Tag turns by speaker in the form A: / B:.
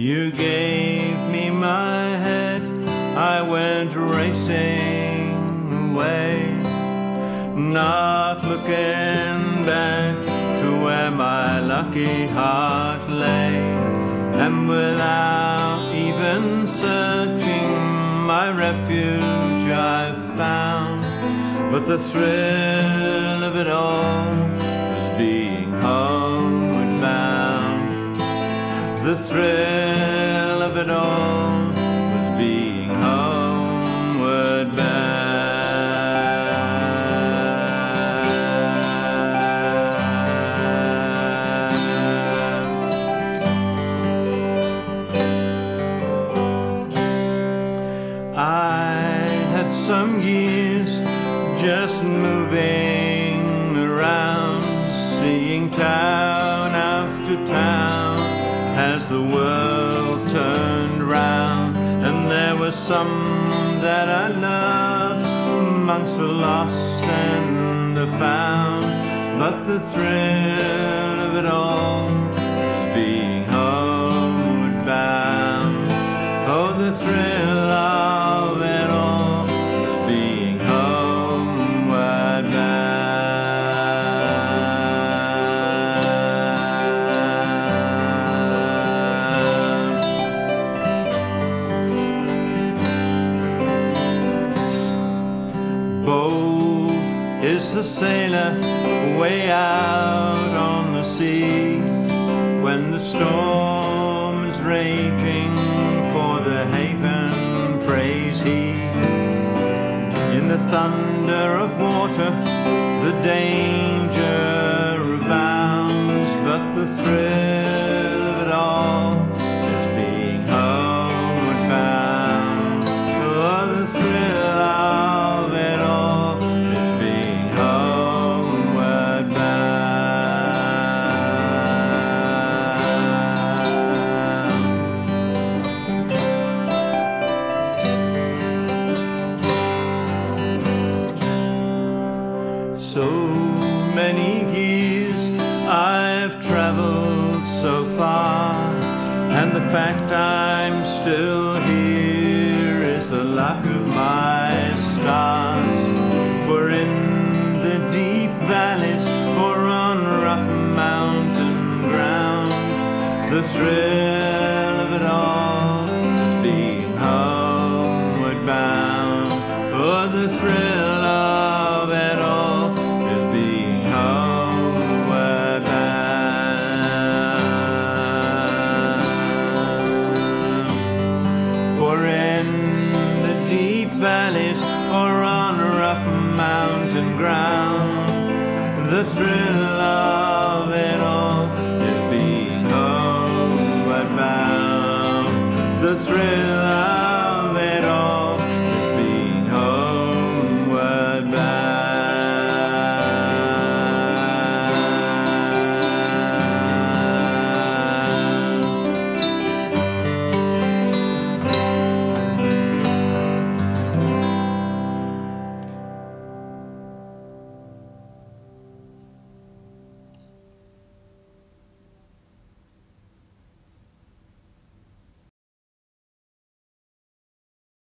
A: You gave me my head, I went racing away, not looking back to where my lucky heart lay, and without even searching, my refuge I found. But the thrill of it all was being bound. The thrill of it all was being homeward bound. I had some years the world turned round. And there were some that I loved amongst the lost and the found. But the thrill Is the sailor way out on the sea. When the storm is raging for the haven prays he. In the thunder of water the danger abounds but the thrill fact I'm still here is the luck of my stars. For in the deep valleys or on rough mountain ground, the thrill of it all is being homeward bound. Oh, the thrill mountain ground, the thrill of it all is being homeward bound. The thrill